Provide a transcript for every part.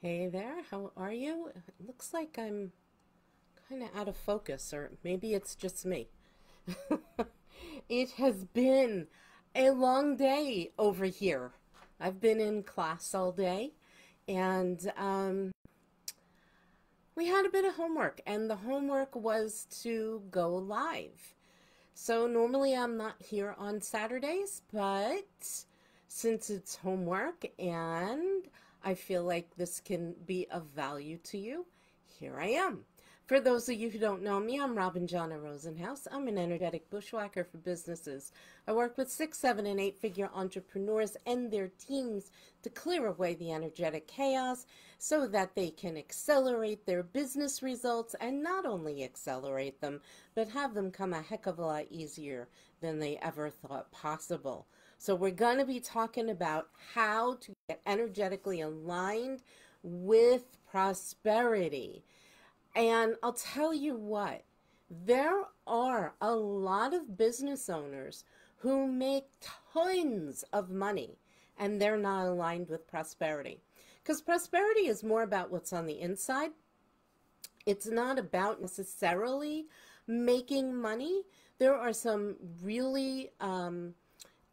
Hey there, how are you? It looks like I'm kind of out of focus, or maybe it's just me. it has been a long day over here. I've been in class all day, and um, we had a bit of homework, and the homework was to go live. So normally I'm not here on Saturdays, but since it's homework and I feel like this can be of value to you, here I am. For those of you who don't know me, I'm Robin Jonna Rosenhaus. I'm an energetic bushwhacker for businesses. I work with six, seven, and eight figure entrepreneurs and their teams to clear away the energetic chaos so that they can accelerate their business results and not only accelerate them, but have them come a heck of a lot easier than they ever thought possible. So, we're going to be talking about how to get energetically aligned with prosperity. And I'll tell you what, there are a lot of business owners who make tons of money and they're not aligned with prosperity. Because prosperity is more about what's on the inside. It's not about necessarily making money. There are some really um,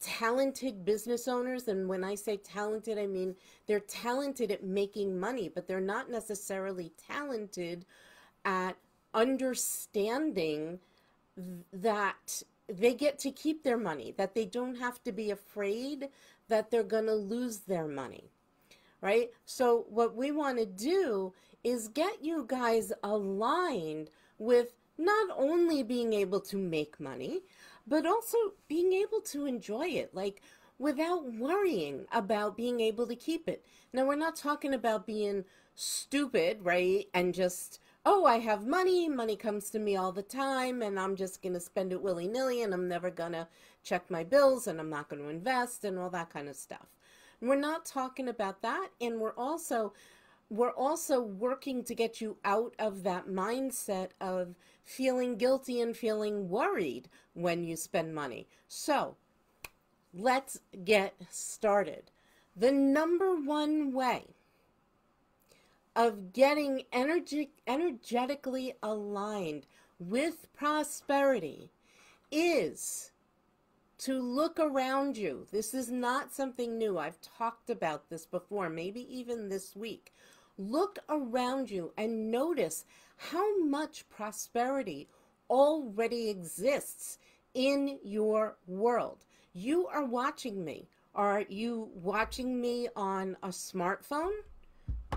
talented business owners. And when I say talented, I mean they're talented at making money, but they're not necessarily talented at understanding that they get to keep their money, that they don't have to be afraid that they're going to lose their money. Right? So, what we want to do is get you guys aligned with not only being able to make money, but also being able to enjoy it. Like, without worrying about being able to keep it. Now, we're not talking about being stupid, right? And just oh, I have money, money comes to me all the time, and I'm just going to spend it willy nilly, and I'm never going to check my bills, and I'm not going to invest, and all that kind of stuff. we're not talking about that, and we're also we're also working to get you out of that mindset of feeling guilty and feeling worried when you spend money. So, let's get started. The number one way of getting energy, energetically aligned with prosperity is to look around you. This is not something new. I've talked about this before, maybe even this week. Look around you and notice how much prosperity already exists in your world. You are watching me. Are you watching me on a smartphone?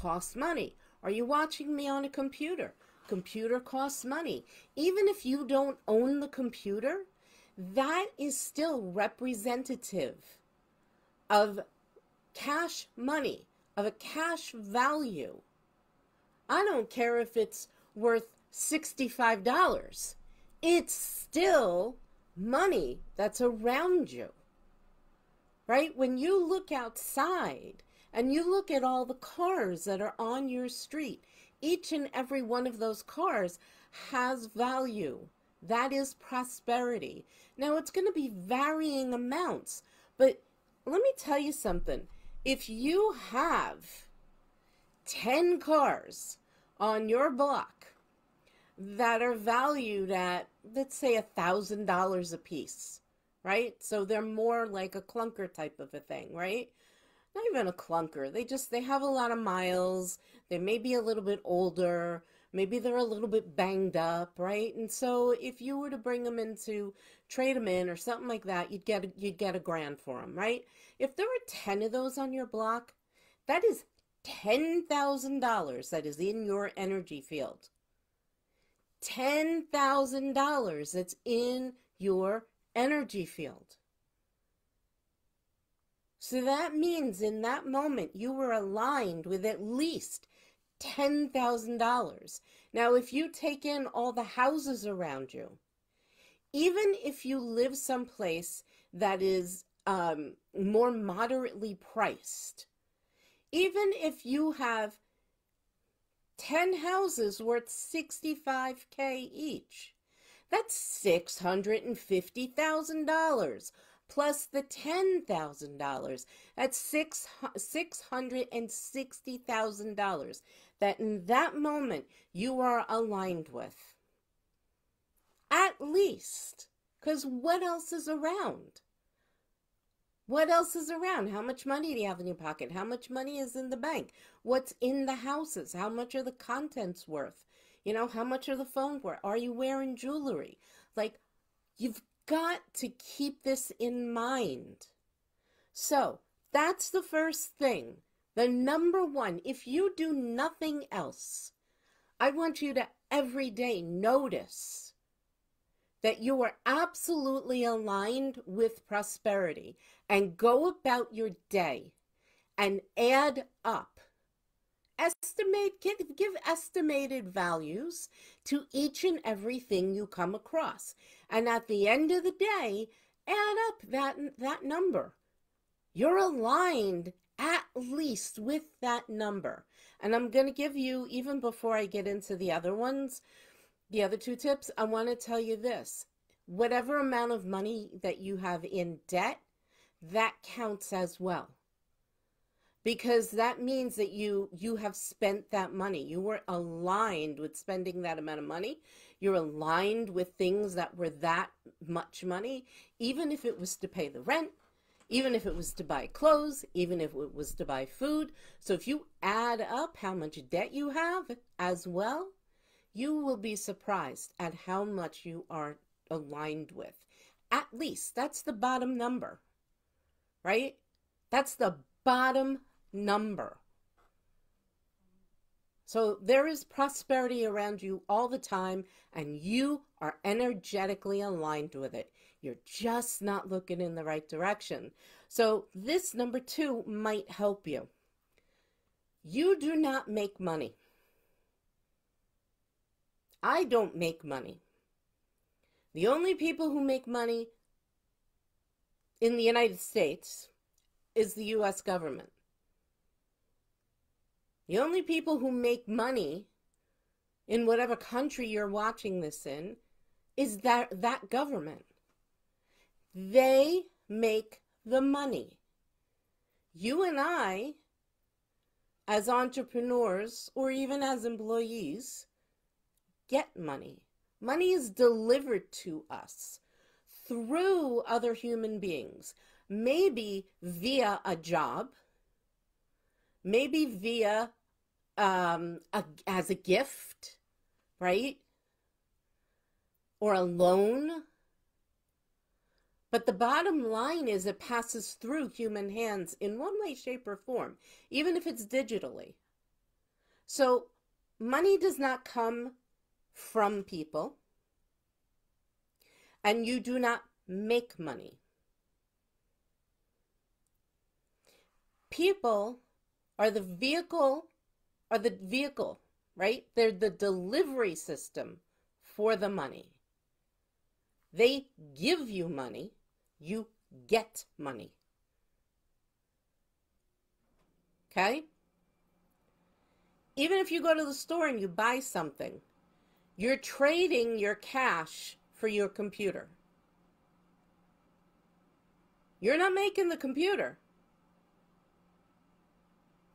costs money. Are you watching me on a computer? Computer costs money. Even if you don't own the computer, that is still representative of cash money, of a cash value. I don't care if it's worth $65. It's still money that's around you. Right? When you look outside and you look at all the cars that are on your street, each and every one of those cars has value. That is prosperity. Now, it's going to be varying amounts, but let me tell you something. If you have 10 cars on your block that are valued at, let's say, a $1,000 a piece, right? So they're more like a clunker type of a thing, right? not even a clunker. They just they have a lot of miles. They may be a little bit older. Maybe they're a little bit banged up, right? And so if you were to bring them into trade them in or something like that, you'd get you'd get a grand for them, right? If there are 10 of those on your block, that is $10,000 that is in your energy field. $10,000 that's in your energy field. So that means in that moment you were aligned with at least $10,000. Now, if you take in all the houses around you, even if you live someplace that is um, more moderately priced, even if you have 10 houses worth 65K each, that's $650,000 plus the $10,000. That's six, $660,000 that in that moment you are aligned with. At least. Because what else is around? What else is around? How much money do you have in your pocket? How much money is in the bank? What's in the houses? How much are the contents worth? You know, how much are the phones worth? Are you wearing jewelry? Like, you've got to keep this in mind. So, that's the first thing. The number one, if you do nothing else, I want you to every day notice that you are absolutely aligned with prosperity and go about your day and add up. Estimate give, give estimated values to each and everything you come across. And at the end of the day add up that that number. You're aligned at least with that number and i'm going to give you even before i get into the other ones the other two tips, I want to tell you this. Whatever amount of money that you have in debt, that counts as well. Because that means that you you have spent that money. You were aligned with spending that amount of money. You're aligned with things that were that much money, even if it was to pay the rent, even if it was to buy clothes, even if it was to buy food. So if you add up how much debt you have as well, you will be surprised at how much you are aligned with. At least that's the bottom number, right? That's the bottom number. So there is prosperity around you all the time, and you are energetically aligned with it. You're just not looking in the right direction. So, this number two might help you. You do not make money. I don't make money. The only people who make money in the United States is the US government. The only people who make money in whatever country you're watching this in is that that government. They make the money. You and I as entrepreneurs or even as employees get money. Money is delivered to us through other human beings, maybe via a job, maybe via um, a, as a gift, right? Or a loan. But the bottom line is it passes through human hands in one way, shape, or form, even if it's digitally. So money does not come from people and you do not make money. People are the vehicle, are the vehicle, right? They're the delivery system for the money. They give you money, you get money. Okay? Even if you go to the store and you buy something, you're trading your cash for your computer. You're not making the computer.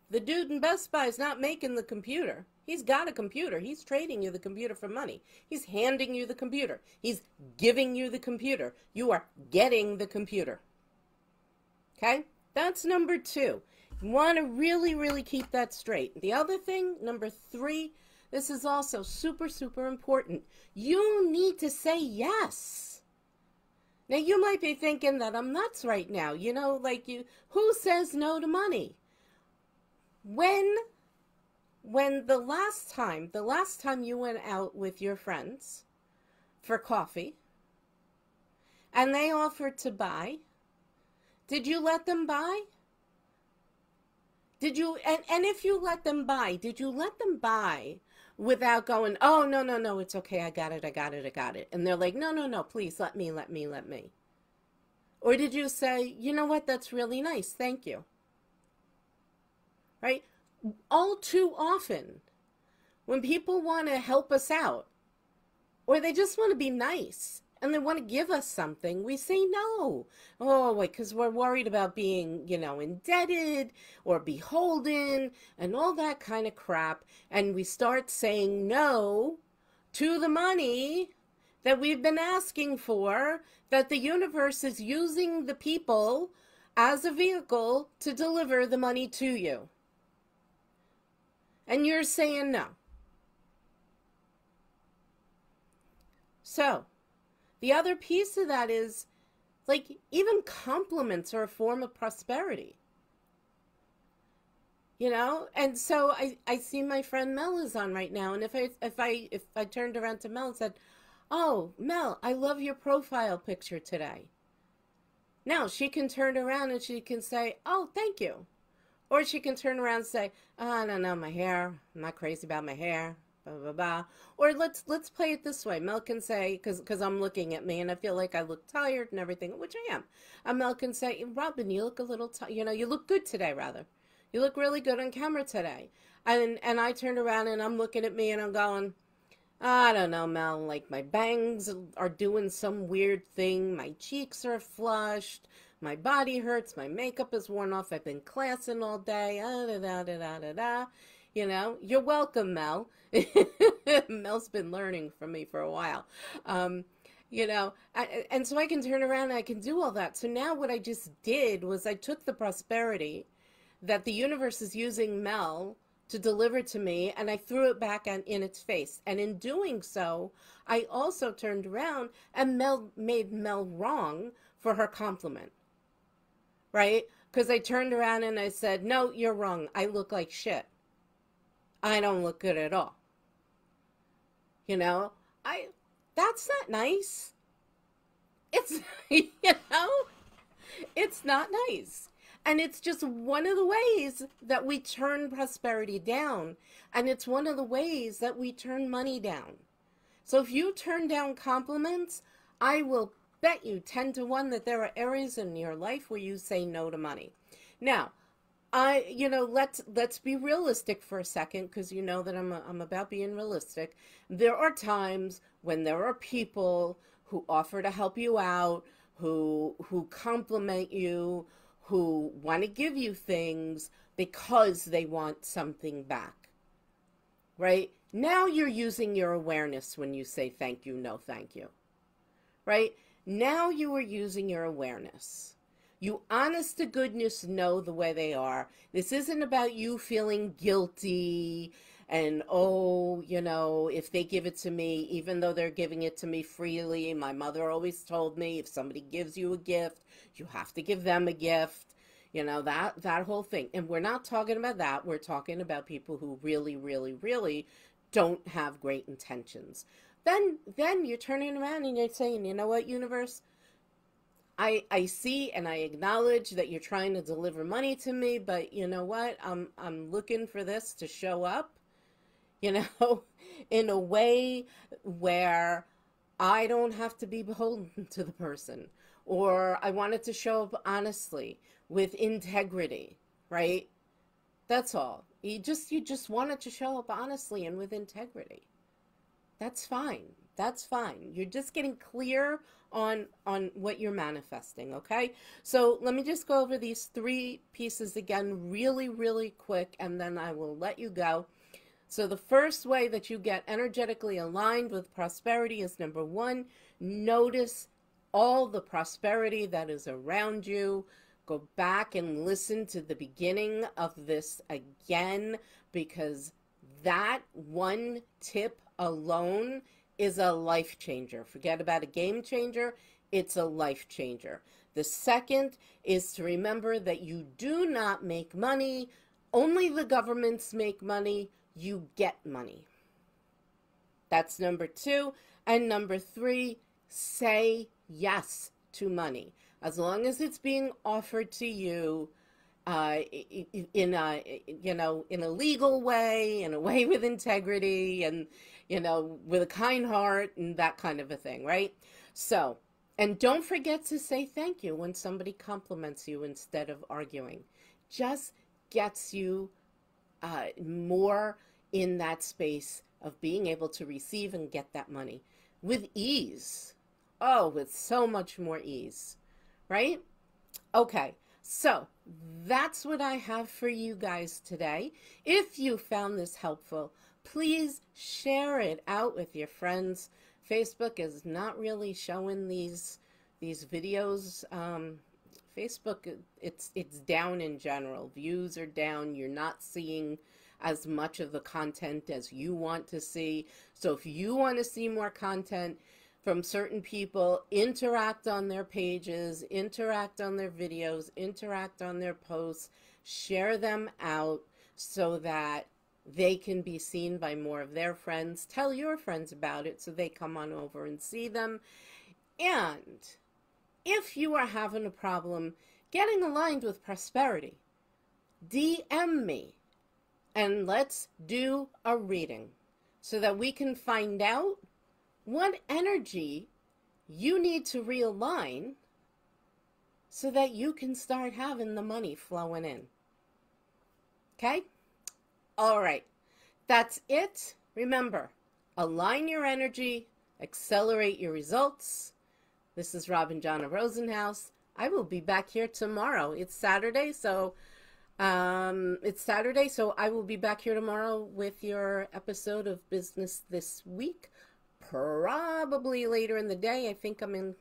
The dude in Best Buy is not making the computer. He's got a computer. He's trading you the computer for money. He's handing you the computer. He's giving you the computer. You are getting the computer. Okay? That's number two. You want to really, really keep that straight. The other thing, number three, this is also super, super important. You need to say yes. Now, you might be thinking that I'm nuts right now. You know, like you, who says no to money? When, when the last time, the last time you went out with your friends for coffee and they offered to buy, did you let them buy? Did you, and, and if you let them buy, did you let them buy without going, oh, no, no, no, it's okay. I got it. I got it. I got it. And they're like, no, no, no, please let me, let me, let me. Or did you say, you know what? That's really nice. Thank you. Right? All too often, when people want to help us out, or they just want to be nice, and they want to give us something, we say no. Oh, wait, because we're worried about being, you know, indebted or beholden and all that kind of crap. And we start saying no to the money that we've been asking for, that the universe is using the people as a vehicle to deliver the money to you. And you're saying no. So, the other piece of that is like even compliments are a form of prosperity. You know, and so I, I see my friend Mel is on right now, and if I if I if I turned around to Mel and said, "Oh, Mel, I love your profile picture today," now she can turn around and she can say, "Oh, thank you," or she can turn around and say, oh, "I don't know my hair. I'm not crazy about my hair blah blah blah. Or let's let's play it this way. Mel can say because I'm looking at me and I feel like I look tired and everything, which I am. And Mel can say, Robin, you look a little, you know, you look good today. Rather, you look really good on camera today. And and I turned around and I'm looking at me and I'm going. I don't know, Mel. Like my bangs are doing some weird thing. My cheeks are flushed. My body hurts. My makeup is worn off. I've been classing all day. Ah, da, da, da, da, da, da. You know, you're welcome, Mel. Mel's been learning from me for a while. Um, you know, I, and so I can turn around and I can do all that. So now what I just did was I took the prosperity that the universe is using Mel to deliver to me and I threw it back in its face. And in doing so, I also turned around and Mel made Mel wrong for her compliment. Right? Because I turned around and I said, No, you're wrong. I look like shit. I don't look good at all. You know, I that's not nice. It's you know, it's not nice. And it's just one of the ways that we turn prosperity down. And it's one of the ways that we turn money down. So if you turn down compliments, I will bet you 10 to 1 that there are areas in your life where you say no to money. Now, I, you know, let's let's be realistic for a second because you know that I'm a, I'm about being realistic. There are times when there are people who offer to help you out, who who compliment you, who want to give you things because they want something back. Right? Now you're using your awareness when you say thank you, no thank you. Right? Now you are using your awareness. You honest to goodness know the way they are. This isn't about you feeling guilty and oh, you know, if they give it to me, even though they're giving it to me freely, my mother always told me if somebody gives you a gift, you have to give them a gift. You know, that that whole thing. And we're not talking about that. We're talking about people who really really really don't have great intentions. Then then you're turning around and you're saying, "You know what, universe? I I see and I acknowledge that you're trying to deliver money to me, but you know what? I'm I'm looking for this to show up, you know, in a way where I don't have to be beholden to the person or I want it to show up honestly with integrity, right? That's all. You just you just want it to show up honestly and with integrity. That's fine. That's fine. You're just getting clear on on what you're manifesting, okay? So, let me just go over these three pieces again really really quick and then I will let you go. So, the first way that you get energetically aligned with prosperity is number 1, notice all the prosperity that is around you. Go back and listen to the beginning of this again because that one tip alone is a life changer. Forget about a game changer, it's a life changer. The second is to remember that you do not make money, only the governments make money, you get money. That's number two. And number three, say yes to money. As long as it's being offered to you uh, in a you know in a legal way, in a way with integrity, and you know, with a kind heart and that kind of a thing, right? So, and don't forget to say thank you when somebody compliments you instead of arguing. Just gets you uh, more in that space of being able to receive and get that money with ease. oh, with so much more ease, right? Okay, so that's what I have for you guys today. If you found this helpful, please share it out with your friends. Facebook is not really showing these these videos. Um, Facebook, it's it's down in general. Views are down. You're not seeing as much of the content as you want to see. So if you want to see more content from certain people, interact on their pages, interact on their videos, interact on their posts, share them out so that they can be seen by more of their friends. Tell your friends about it so they come on over and see them. And if you are having a problem getting aligned with prosperity, DM me and let's do a reading so that we can find out what energy you need to realign so that you can start having the money flowing in. Okay? All right. That's it. Remember, align your energy, accelerate your results. This is Robin Jonna Rosenhaus. I will be back here tomorrow. It's Saturday, so um, it's Saturday, so I will be back here tomorrow with your episode of Business This Week. Probably later in the day. I think I'm in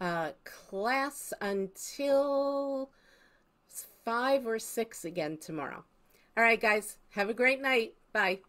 uh, class until five or six again tomorrow. All right, guys, have a great night. Bye.